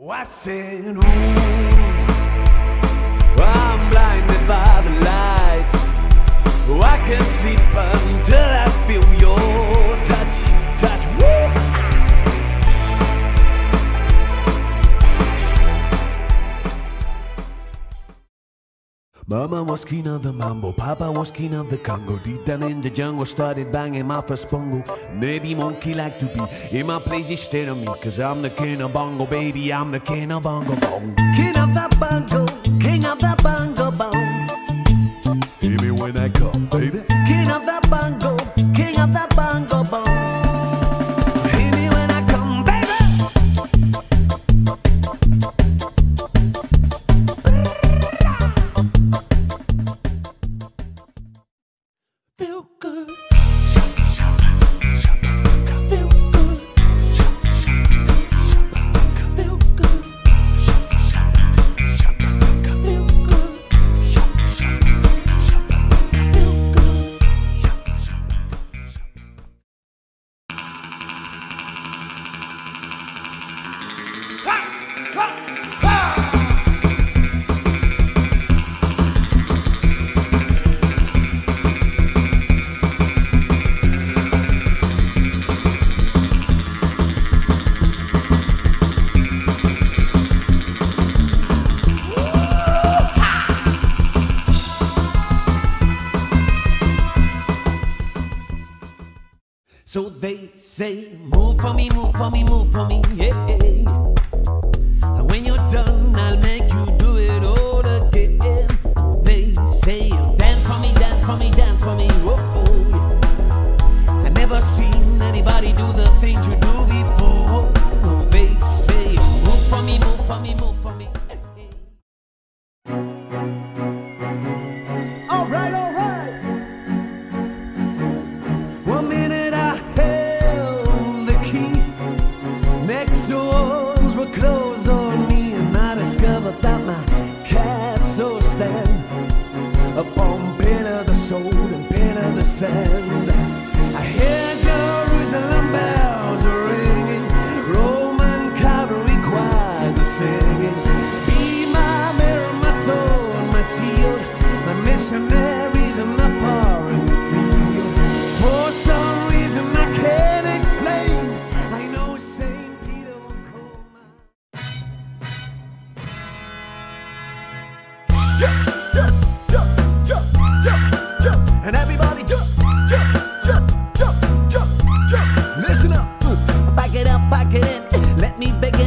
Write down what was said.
Oh, I Mama was king of the mambo, Papa was king of the Congo. Deep down in the jungle, started banging my first bongo. Maybe monkey like to be in my place instead of me, cause I'm the king of bongo, baby. I'm the king of bongo bong. King of the bongo, king of So they say, move for me, move for me, move for me, yeah. And when you're done, I'll make you do it all again. They say, dance for me, dance for me, dance for me, oh, oh yeah. I never seen anybody do the things you do doors were closed on me, and I discovered that my castle stand upon pillar the soul and pillar the sand. I hear Jerusalem bells ringing, Roman cavalry choirs are singing. Be my mirror, my sword, my shield, my missionaries in the It up, it in. Let me begin.